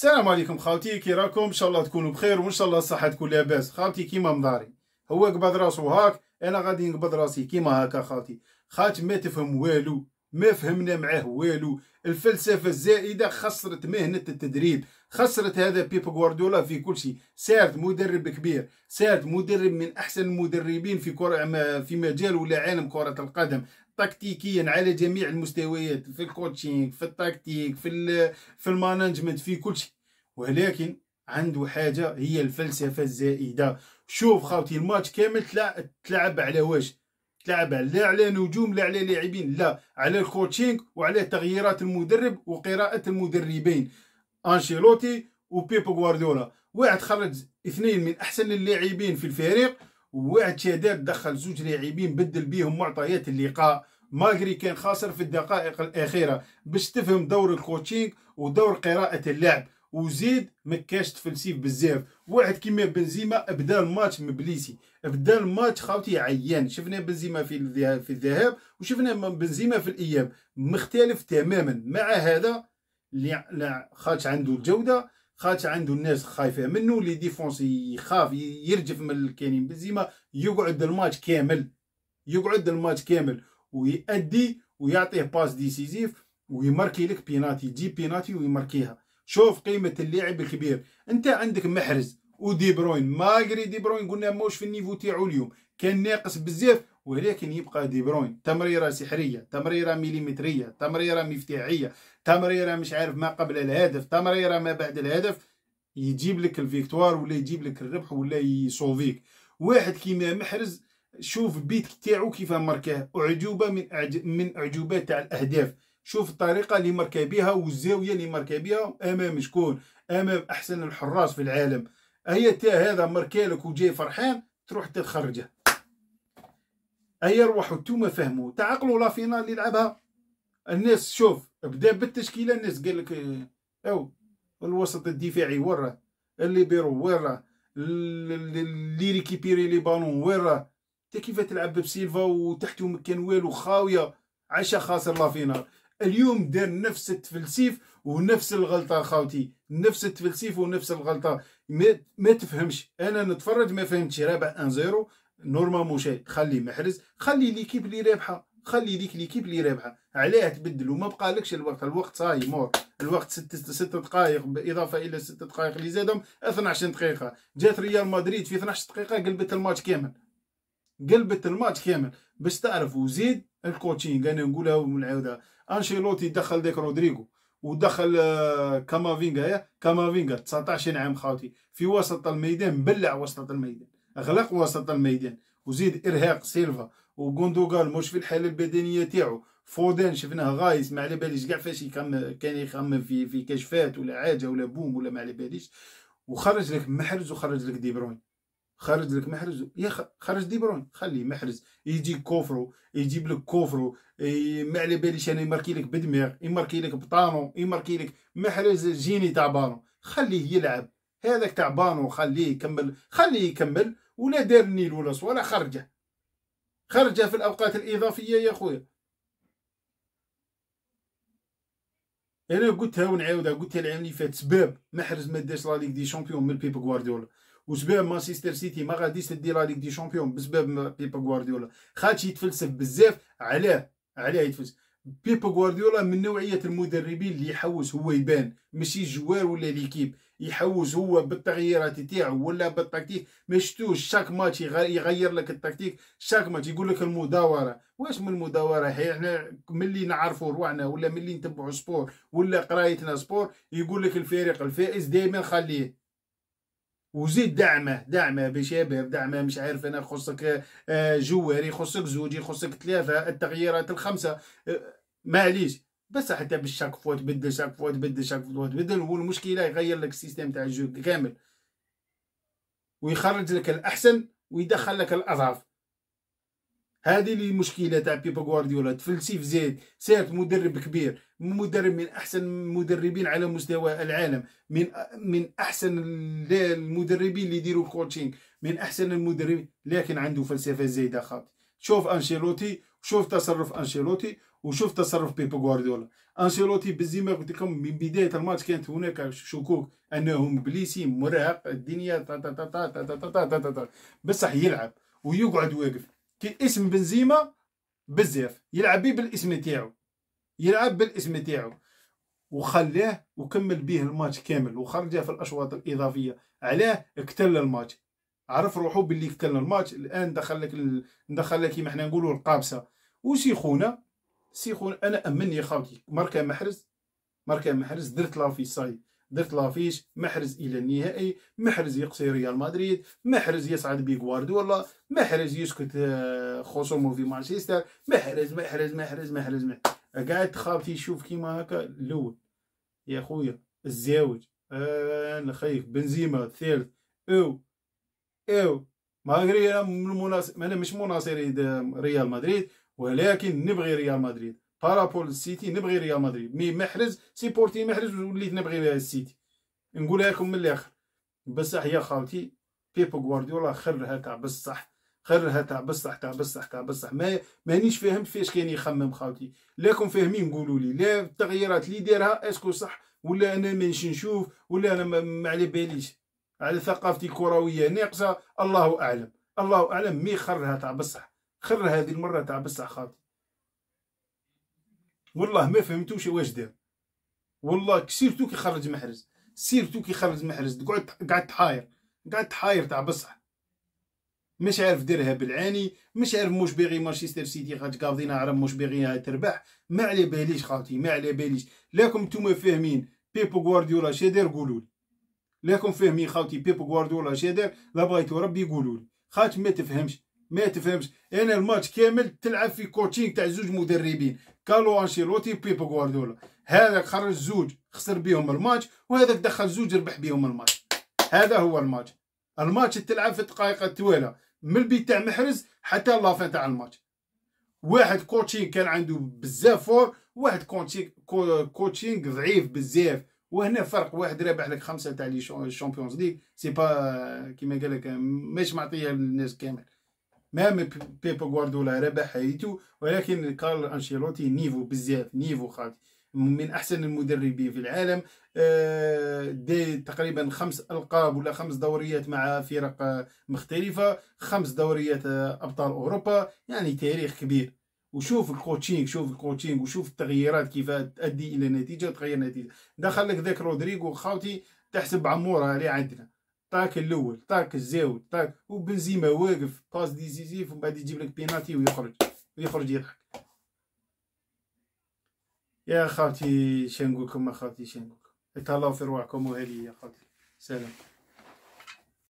السلام عليكم خاوتي كي راكم؟ إن شاء الله تكونوا بخير وإن شاء الله الصحه تكون لاباس. خاوتي كيما مداري هو قبض راسو هاك أنا غادي نقبض راسي كيما هكا خاوتي خات ما تفهم والو ما فهمنا معاه والو. الفلسفة الزائدة خسرت مهنة التدريب خسرت هذا بيب غوارديولا في كل شيء. certes مدرب كبير certes مدرب من أحسن المدربين في كرة في مجال ولا عالم كرة القدم. تكتيكيا على جميع المستويات في ال coaching في التكتيك في في ال management في كل شيء. ولكن عنده حاجة هي الفلسفة الزائدة. شوف خاوتي الماتش كامل تلعب على واش؟ تلعب لا على نجوم لا على لاعبين لا. على ال coaching وعلى تغييرات المدرب وقراءة المدربين. أنشيلوتي وبيب غوارديولا واحد خرج اثنين من أحسن اللاعبين في الفريق وواحد شادات دخل زوج لاعبين بدل بيهم معطيات اللقاء. malgré كان خاسر في الدقائق الأخيرة. باش تفهم دور ال coaching ودور قراءة اللعب وزيد مكاش تفلسيف بزاف. واحد كيما بنزيما بدا الماتش مبليسي بدا الماتش خاوتي عيان. شفنا بنزيما في في الذهاب وشفنا بنزيما في الاياب مختلف تماما. مع هذا اللي خاطش عنده الجودة. خاطش عنده الناس خايفه منه les défenses يخاف يرجف من الكاين بنزيما يقعد الماتش كامل يقعد الماتش كامل ويأدي ويعطيه passe décisive ويماركي لك بيناتي يجي بيناتي ويماركيها. شوف قيمة اللاعب الكبير. أنت عندك محرز ودي بروين. malgré دي بروين قلنا موش في ال niveau تاعو اليوم. كان ناقص بزاف ولكن يبقى دي بروين. تمريرة سحرية تمريرة مليمتريه تمريرة مفتاحية تمريرة مش عارف ما قبل الهدف تمريرة ما بعد الهدف يجيب لك ال victoire ولا يجيب لك الربح ولا يصوفيك. واحد كيما محرز شوف البيت تاعو كيف ماركاه أعجوبة من أعج... من اعجوبات تاع الأهداف. شوف الطريقة اللي ماركا بها والزاوية اللي ماركا بها أمام شكون؟ أمام أحسن الحراس في العالم. هي تا هذا ماركالك وجاي فرحان تروح تخرجه هيا روحوا انتوما فهموا تعقلوا la finale اللي لعبها. الناس شوف بدا بالتشكيلة الناس قال لك أو الوسط الدفاعي ورا اللي بيرو ورا اللي ريكيبيري لي بالون ورا. انت كيف تلعب بسيلفا وتحته مكان والو خاوية عشا خاسر لا فينال. اليوم دار نفس التفلسيف ونفس الغلطة خاوتي. نفس التفلسيف ونفس الغلطة. ما, ما تفهمش. أنا نتفرج ما فهمتش. رابع ان زيرو نورمالمون شيء خلي محرز خلي ليكيب اللي رابحة خلي ديك ليكيب اللي رابحة. علاه تبدل وما بقالكش الوقت الوقت صاي مور. الوقت ست ست دقائق بالاضافه إلى ست دقائق اللي زادهم 12 دقيقة. جات ريال مدريد في 12 دقيقة قلبت الماتش كامل. قلبت الماتش كامل. باش تعرف وزيد ال coaching أنا نقولها ونعاودها. أنشيلوتي دخل ديك رودريغو ودخل آه، كامافينغا كامافينغا 19 عام خاوتي. في وسط الميدان بلع وسط الميدان. أغلق وسط الميدان وزيد إرهاق سيلفا وغوندوغان مش في الحالة البدنية تاعو. فودان شفناه غايس ما على باليش كاع فاش كان يخمم في في كشفات ولا حاجة ولا بوم ولا ما على باليش. وخرج لك محرز وخرج لك دي بروين. خرج لك محرز يا خرج دي بروين. خليه محرز يجي كوفرو يجيب لك كوفرو. ما على باليش أنا يماركي لك بدماغ يماركي لك بطانو يماركي لك محرز جيني تاع بانو. خليه يلعب. هذاك تاع بانو خليه يكمل خليه يكمل. ولا دار النيل ولا ولا خرجه. خرجه في الأوقات الإضافية يا خويا. أنا قلتها ونعاودها قلتها العام اللي فات سباب محرز ما داش la Ligue des champions من بيب غوارديولا. وسباب مانشستر سيتي ما غاديش تدي la Ligue des champions بسبب بيب غوارديولا. خاطش يتفلسف بزاف علاه علاه يتفلسف. بيب غوارديولا من نوعية المدربين اللي يحوس هو يبان ماشي ال joueurs ولا l'équipe يحوس هو بالتغييرات تاعو ولا بالتكتيك. ما شفتوش chaque match يغير لك التكتيك chaque match يقول لك المداورة. واش من المداورة؟ إحنا ملي نعرفوا روحنا ولا ملي نتبعوا sport ولا قرايتنا sport يقول لك الفريق الفائز دائما خليه. وزيد دعمه دعمه بشباب دعمه مش عارف أنا خصك آه، جواري خصك زوجي خصك ثلاثة التغييرات الخمسة. آه، معليش. بس حتى باش chaque fois تبدل chaque fois تبدل chaque fois تبدل هو المشكلة يغير لك ال système تاع ال jeu كامل. ويخرج لك الأحسن ويدخل لك الأضعف. هذه اللي المشكلة تاع بيبا غوارديولا. تفلسيف زيد certes مدرب كبير. مدرب من أحسن المدربين على مستوى العالم. من من أحسن المدربين اللي يديروا ال coaching من أحسن المدربين. لكن عنده فلسفة زايدة خاطي. شوف أنشيلوتي شوف تصرف أنشيلوتي وشوف تصرف بيبو غوارديولا. أنشيلوتي بنزيما قلت لكم من بداية الماتش كانت هناك شكوك انه م blessé مرهق الدنيا تا تا تا تا تا تا تا تا تا تا. بصح يلعب ويقعد واقف. كي اسم بنزيما بزاف. يلعب بيه بالاسم تاعو. يلعب بالاسم تاعو. وخلاه وكمل به الماتش كامل. وخرجه في الأشواط الإضافية. علاه اكتل الماتش. عرف روحو باللي اكتل الماتش. الآن دخل لك ال... دخل لك كيما حنا نقولوا القابسة. وسيخونه سيخونه أنا أمني خاوتي ماركا محرز ماركا محرز درت لافيش صاي درت لافيش محرز إلى النهائي محرز يقصي ريال مدريد محرز يصعد بي غوارديولا محرز يسكت آه، خصومه في مانشستر محرز محرز محرز محرز, محرز. قاعد خاوتي شوف كيما هكا الأول. يا خويا الزاوج أنا خايف بنزيما الثالث أو أو. ما أنا من مناصر أنا مش مناصري ريال مدريد. ولكن نبغي ريال مدريد. par rapport السيتي نبغي ريال مدريد. mais محرز supporter محرز وليت نبغي السيتي. نقولها لكم من الآخر. بصح يا خاوتي بيبو غوارديولا خرها تاع بصح. خرها تاع بصح تاع بصح تاع بصح. ما مانيش فاهم فاش كان يخمم خاوتي لاكم فاهمين قولوا لي. لا التغييرات اللي دارها est-ce que صح ولا أنا مانيش نشوف ولا أنا ما على باليش. على ثقافتي الكروية ناقصة الله أعلم. الله أعلم mais خرها تاع بصح. خرها هذه المرة تاع بصح خاطي والله ما فهمتوش واش دار والله surtout كي خرج محرز. surtout كي خرج محرز. قعدت قعدت تحاير. قعدت تحاير تاع بصح مش عارف ديرها بالعاني. مش عارف موش باغي مانشستر سيتي خاطر قاضينا عرب موش باغيها تربح. ما على باليش خاطي. ما على باليش. لاكم نتوما فاهمين. بيبو غوارديولا شا دار قولوا لاكم فاهمين خاوتي بيبو غوارديولا شا دار. لا بغيتو ربي يقولوا لي. خاطر ما تفهمش. ما تفهمش. أنا الماتش كامل تلعب في coaching تاع زوج مدربين. كارلو أنشيلوتي بيبو غوارديولا هذاك خرج زوج خسر بيهم الماتش وهذاك دخل زوج ربح بيهم الماتش. هذا هو الماتش. الماتش تلعب في الدقائق الطويله من البيت تاع محرز حتى la fin تاع الماتش. واحد coaching كان عنده بزاف fort واحد coaching ضعيف بزاف. وهنا فرق واحد رابح لك خمسة تاع les Champions League c'est pas كيما قال لك ماش معطية للناس كامل. même بيبو غوارديولا ربح حياته ولكن كارل أنشيلوتي niveau بزاف niveau خاطي. من أحسن المدربين في العالم. آه، دي تقريبا خمس ألقاب ولا خمس دوريات مع فرق مختلفة. خمس دوريات أبطال أوروبا. يعني تاريخ كبير. وشوف ال coaching شوف ال coaching وشوف التغييرات كيف تؤدي إلى نتيجة تغير نتيجة. دخل لك ذاك رودريغو خاوتي تحسب عمورة عليه عندنا. طاك الأول طاك الزاوج طاك وبنزيما واقف passe décisive ومن بعد يجيب لك بيناتي ويخرج ويخرج يضحك. يا خاوتي شنقولكم اخواتي شنقولكم اتهلاو في رواحكم وهذه يا خاوتي سلام.